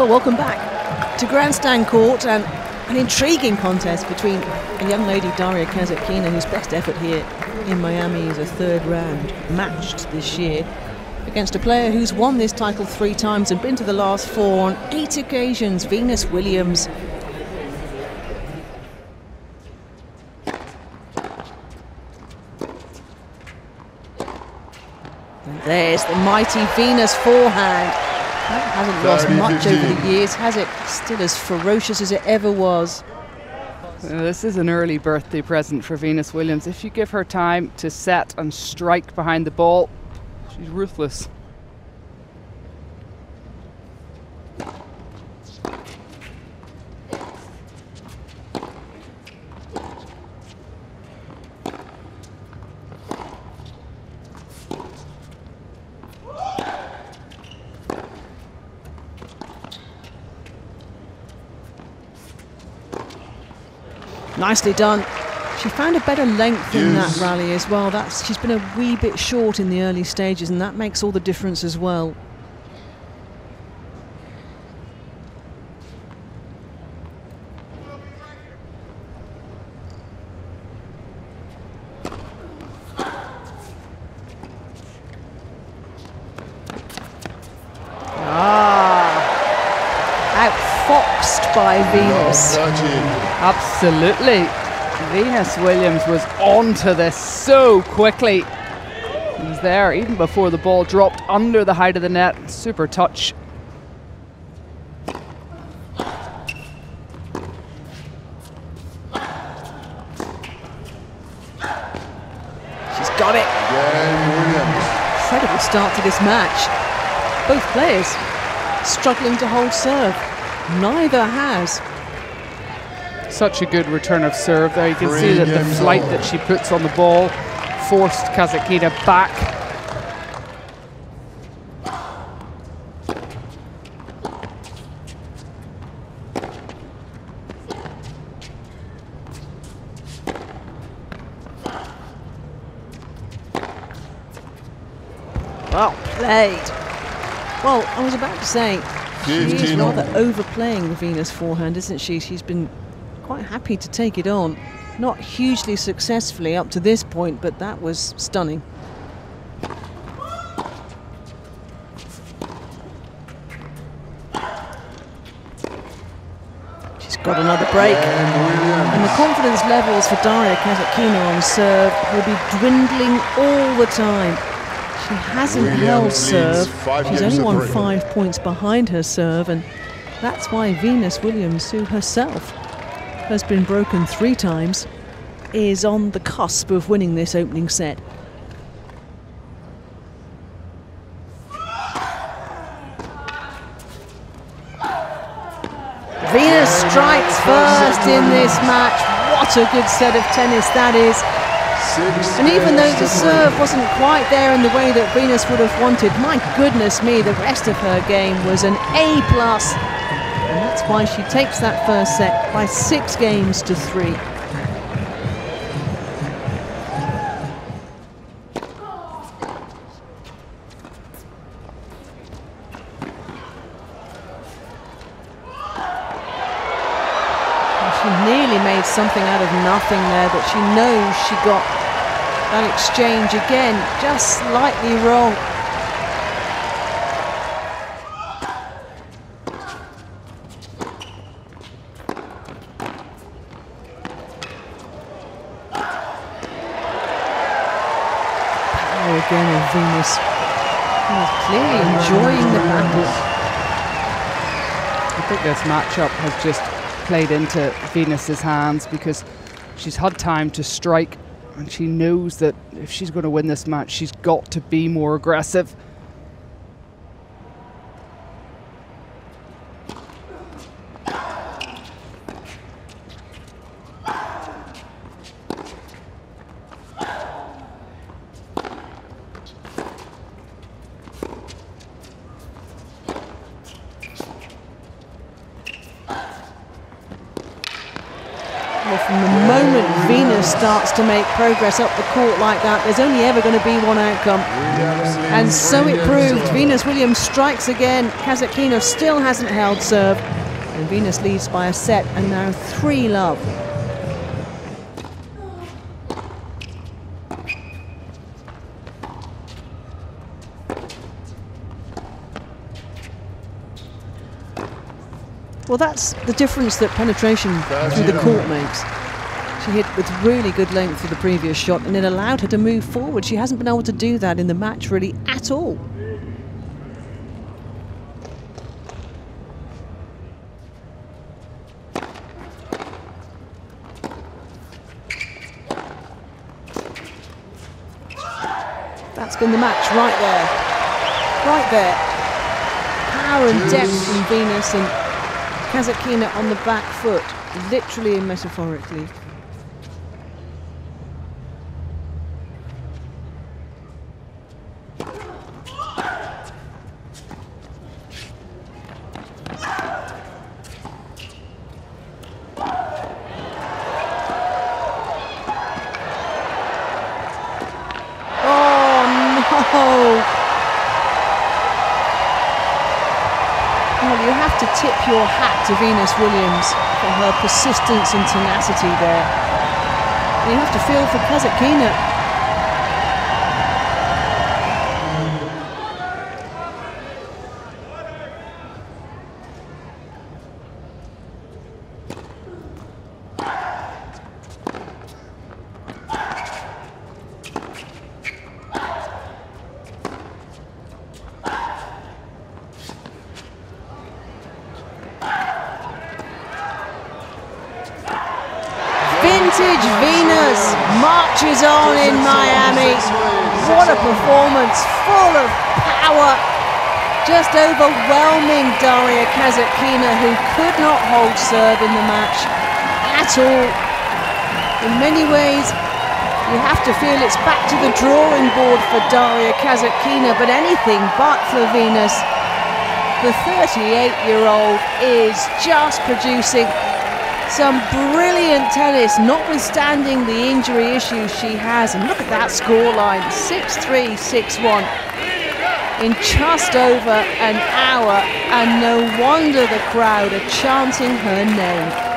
Well, welcome back to Grandstand Court and an intriguing contest between a young lady, Daria Kasatkina, whose best effort here in Miami is a third round matched this year, against a player who's won this title three times and been to the last four on eight occasions, Venus Williams. There's the mighty Venus forehand. That hasn't lost much over the years, has it? Still as ferocious as it ever was. this is an early birthday present for Venus Williams. If you give her time to set and strike behind the ball, she's ruthless. Nicely done. She found a better length in that rally as well. That's she's been a wee bit short in the early stages, and that makes all the difference as well. By Venus. Absolutely. Venus Williams was onto this so quickly. He was there even before the ball dropped under the height of the net. Super touch. She's got it. Incredible start to this match. Both players struggling to hold serve. Neither has. Such a good return of serve there. You can see that the flight that she puts on the ball forced Kasatkina back. Well played. Well, I was about to say, she is rather overplaying the Venus forehand, isn't she? She's been quite happy to take it on. Not hugely successfully up to this point, but that was stunning. She's got another break. And the confidence levels for Daria Kasatkina on serve will be dwindling all the time. She hasn't held serve. She's only won five points behind her serve, and that's why Venus Williams, who herself has been broken three times, is on the cusp of winning this opening set. Venus strikes first in this match. What a good set of tennis that is. And even though the serve wasn't quite there in the way that Venus would have wanted, my goodness me, the rest of her game was an A+. And that's why she takes that first set by six games to three. She nearly made something out of nothing there, but she knows she got that exchange again, just slightly wrong. Power again of Venus. She's clearly enjoying the battle. I think this matchup has just played into Venus's hands because she's had time to strike and she knows that if she's going to win this match, she's got to be more aggressive. Well, from the moment Venus starts to make progress up the court like that, there's only ever going to be one outcome. And so it proved. Venus Williams strikes again. Kasatkina still hasn't held serve. And Venus leads by a set and now three love. Well, that's the difference that penetration through the court makes. She hit with really good length for the previous shot and it allowed her to move forward. She hasn't been able to do that in the match really at all. That's been the match right there. Right there. Power and depth from Venus and Kasatkina on the back foot, literally and metaphorically. Tip your hat to Venus Williams for her persistence and tenacity there. You have to feel for Kasatkina Vintage Venus marches on in Miami. What a performance, full of power. Just overwhelming Daria Kasatkina, who could not hold serve in the match at all. In many ways, you have to feel it's back to the drawing board for Daria Kasatkina, but anything but for Venus. The 38-year-old is just producing some brilliant tennis, notwithstanding the injury issues she has. And look at that scoreline 6 3 6 1 in just over an hour. And no wonder the crowd are chanting her name.